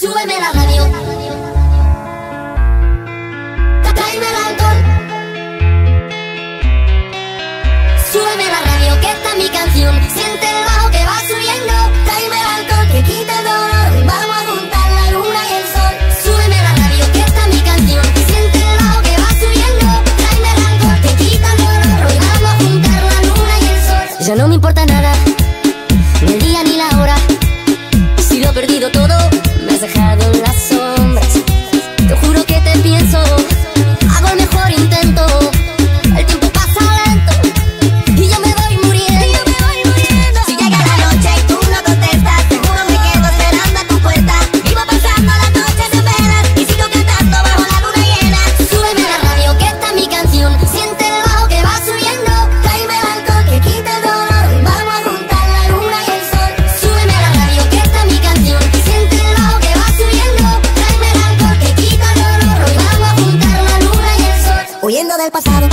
Súbeme la radio. Tráeme el alcohol. Súbeme la radio, que esta es mi canción. Siente el bajo que va subiendo. Tráeme el alcohol, que quita el dolor. Vamos a juntar la luna y el sol. Súbeme la radio, que esta es mi canción. Siente el bajo que va subiendo. Tráeme el alcohol, que quita el dolor. Vamos a juntar la luna y el sol. Ya no me importa nada, ni el día ni la hora. del pasado.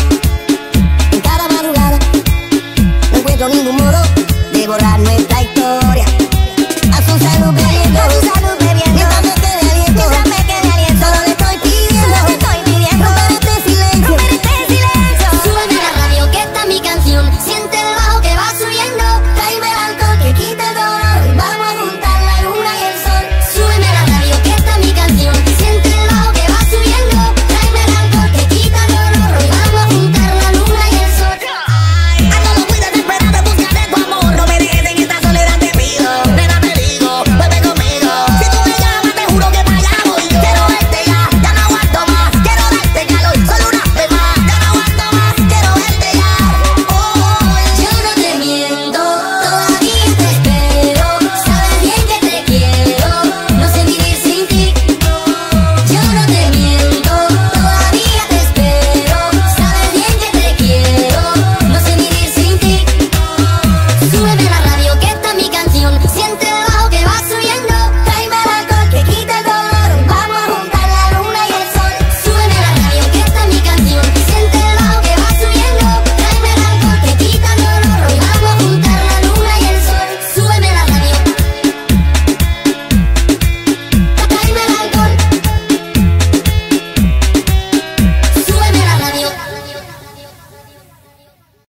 En cada madrugada no encuentro ningún modo de borrar nuestra